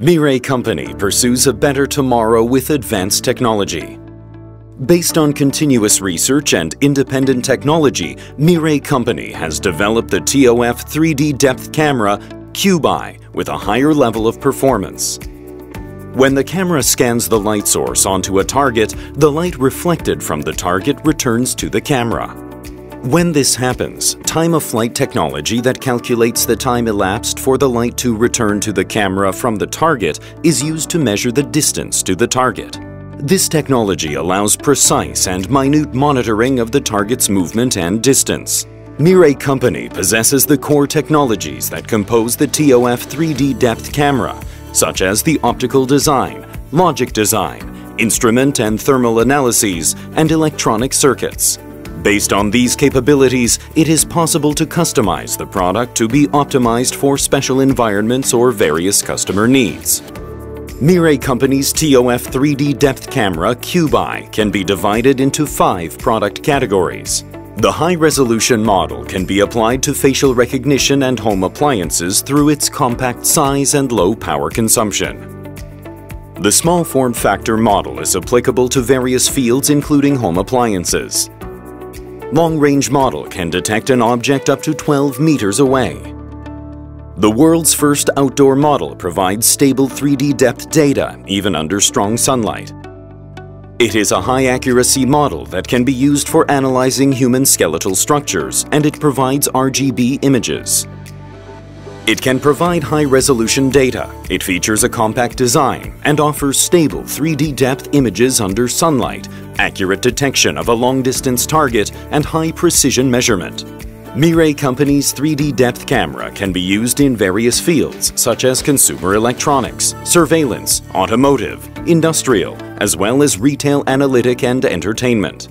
Meerecompany pursues a better tomorrow with advanced technology. Based on continuous research and independent technology, Meerecompany has developed the TOF 3D depth camera Cube-Eye with a higher level of performance. When the camera scans the light source onto a target, the light reflected from the target returns to the camera. When this happens, time-of-flight technology that calculates the time elapsed for the light to return to the camera from the target is used to measure the distance to the target. This technology allows precise and minute monitoring of the target's movement and distance. Meerecompany possesses the core technologies that compose the TOF 3D depth camera, such as the optical design, logic design, instrument and thermal analyses, and electronic circuits. Based on these capabilities, it is possible to customize the product to be optimized for special environments or various customer needs. Meerecompany's TOF 3D depth camera Cube-Eye can be divided into five product categories. The high-resolution model can be applied to facial recognition and home appliances through its compact size and low power consumption. The small form factor model is applicable to various fields including home appliances long-range model can detect an object up to 12 meters away. The world's first outdoor model provides stable 3D depth data even under strong sunlight. It is a high-accuracy model that can be used for analyzing human skeletal structures and it provides RGB images. It can provide high-resolution data, it features a compact design, and offers stable 3D depth images under sunlight, accurate detection of a long-distance target, and high-precision measurement. Meerecompany's 3D depth camera can be used in various fields such as consumer electronics, surveillance, automotive, industrial, as well as retail analytic and entertainment.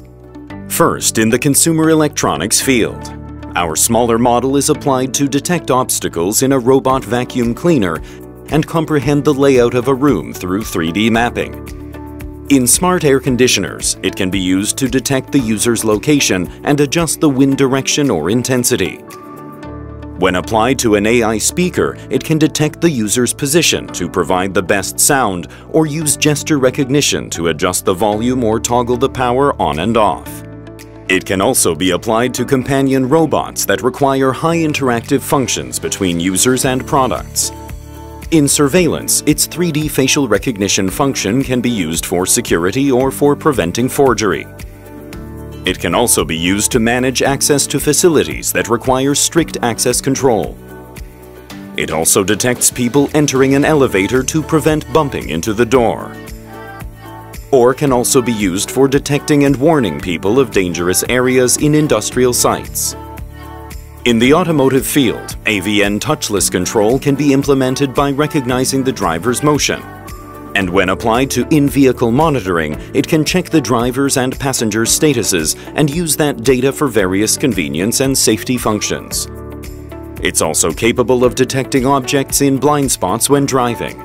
First, in the consumer electronics field, our smaller model is applied to detect obstacles in a robot vacuum cleaner and comprehend the layout of a room through 3D mapping. In smart air conditioners, it can be used to detect the user's location and adjust the wind direction or intensity. When applied to an AI speaker, it can detect the user's position to provide the best sound or use gesture recognition to adjust the volume or toggle the power on and off. It can also be applied to companion robots that require high interactive functions between users and products. In surveillance, its 3D facial recognition function can be used for security or for preventing forgery. It can also be used to manage access to facilities that require strict access control. It also detects people entering an elevator to prevent bumping into the door or can also be used for detecting and warning people of dangerous areas in industrial sites. In the automotive field, AVN touchless control can be implemented by recognizing the driver's motion. And when applied to in-vehicle monitoring, it can check the driver's and passenger's statuses and use that data for various convenience and safety functions. It's also capable of detecting objects in blind spots when driving.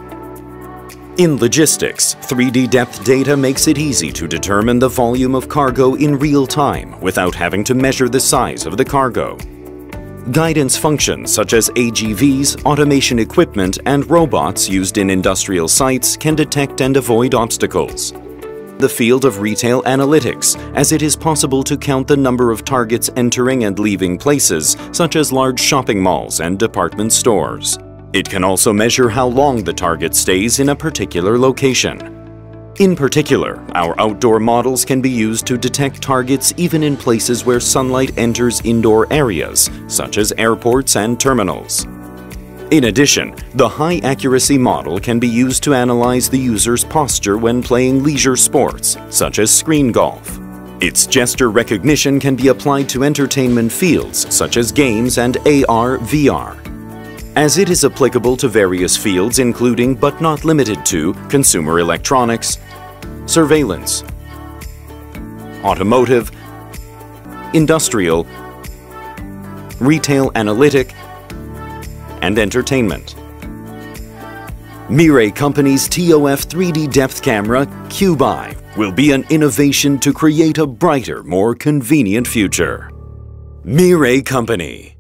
In logistics, 3D depth data makes it easy to determine the volume of cargo in real time without having to measure the size of the cargo. Guidance functions such as AGVs, automation equipment, and robots used in industrial sites can detect and avoid obstacles. The field of retail analytics, as it is possible to count the number of targets entering and leaving places, such as large shopping malls and department stores. It can also measure how long the target stays in a particular location. In particular, our outdoor models can be used to detect targets even in places where sunlight enters indoor areas, such as airports and terminals. In addition, the high-accuracy model can be used to analyze the user's posture when playing leisure sports, such as screen golf. Its gesture recognition can be applied to entertainment fields, such as games and AR, VR as it is applicable to various fields including but not limited to consumer electronics, surveillance, automotive, industrial, retail analytic, and entertainment. Meerecompany's TOF 3D depth camera, Cube-Eye, will be an innovation to create a brighter, more convenient future. Meerecompany